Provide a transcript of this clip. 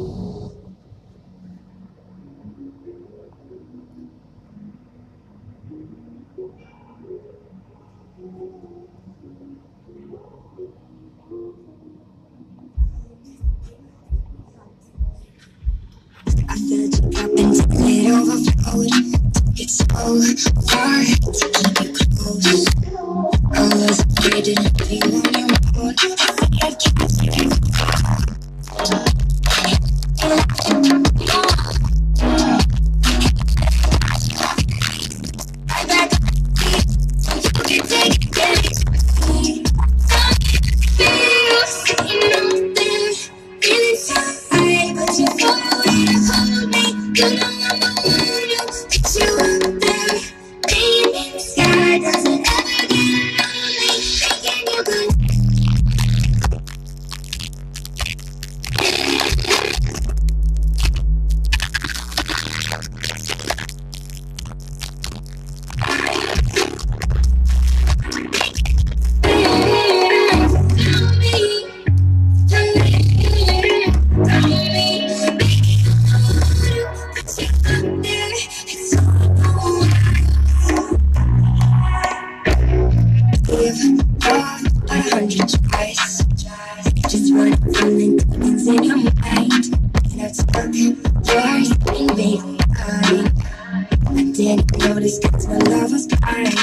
I. I was afraid to leave on your own. I can't you take it. a hundred tries. Just one feeling that's in your mind. And it's working yours baby. I didn't notice cause my love was blind.